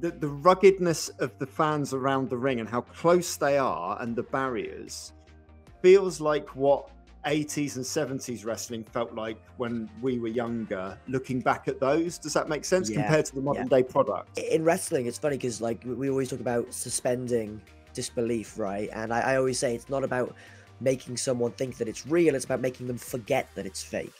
the, the ruggedness of the fans around the ring and how close they are and the barriers feels like what 80s and 70s wrestling felt like when we were younger looking back at those. Does that make sense Yeah, compared to the modern yeah. day product in wrestling it's funny because like we always talk about suspending disbelief right? And I, I always say it's not about making someone think that it's real it's about making them forget that it's fake.